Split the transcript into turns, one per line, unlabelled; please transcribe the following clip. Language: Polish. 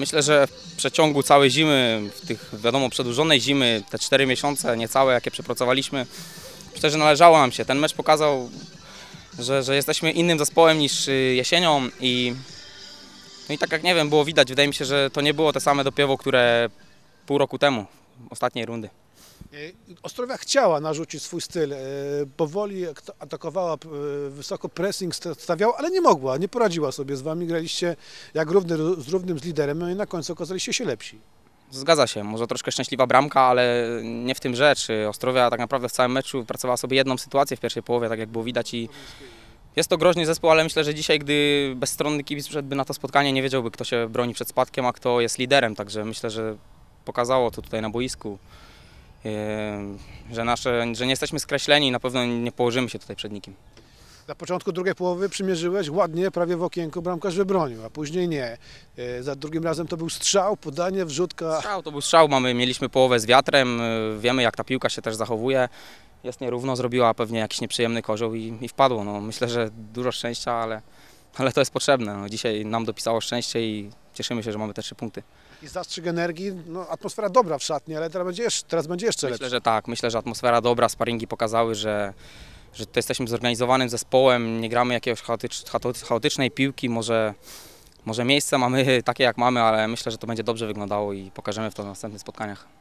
Myślę, że w przeciągu całej zimy, w tych wiadomo przedłużonej zimy, te 4 miesiące niecałe, jakie przepracowaliśmy, że należało nam się. Ten mecz pokazał, że, że jesteśmy innym zespołem niż y, jesienią i, no i tak jak nie wiem, było widać, wydaje mi się, że to nie było te same dopiewo, które pół roku temu, ostatniej rundy.
E, Ostrowia chciała narzucić swój styl, e, powoli ak- atakowała, e, wysoko pressing sta- stawiała, ale nie mogła, nie poradziła sobie z wami, graliście jak równy z równym z liderem, no i na końcu okazaliście się lepsi.
Zgadza się, może troszkę szczęśliwa bramka, ale nie w tym rzecz. Ostrowia tak naprawdę w całym meczu pracowała sobie jedną sytuację w pierwszej połowie, tak jak było widać i jest to groźny zespół, ale myślę, że dzisiaj, gdy bezstronny kibic przyszedłby na to spotkanie, nie wiedziałby, kto się broni przed spadkiem, a kto jest liderem, także myślę, że pokazało to tutaj na boisku, że, nasze, że nie jesteśmy skreśleni i na pewno nie położymy się tutaj przed nikim.
Na początku drugiej połowy przymierzyłeś ładnie, prawie w okienku bramkarz wybronił, a później nie. E, Za drugim razem to był strzał, podanie, wrzutka.
Strzał to był strzał, mamy, mieliśmy połowę z wiatrem, y, wiemy jak ta piłka się też zachowuje. Jest nierówno, zrobiła pewnie jakiś nieprzyjemny kozioł i, i wpadło. No, myślę, że dużo szczęścia, ale, ale to jest potrzebne. No, dzisiaj nam dopisało szczęście i cieszymy się, że mamy te trzy punkty.
I zastrzyk energii, no atmosfera dobra w szatni, ale teraz będzie jeszcze, teraz będzie jeszcze
Myślę,
lepsza.
że tak, myślę, że atmosfera dobra, sparingi pokazały, że, że to jesteśmy zorganizowanym zespołem, nie gramy jakiejś chaotycz, chaoty- chaotycznej piłki, może, może miejsce mamy takie jak mamy, ale myślę, że to będzie dobrze wyglądało i pokażemy w to w następnych spotkaniach.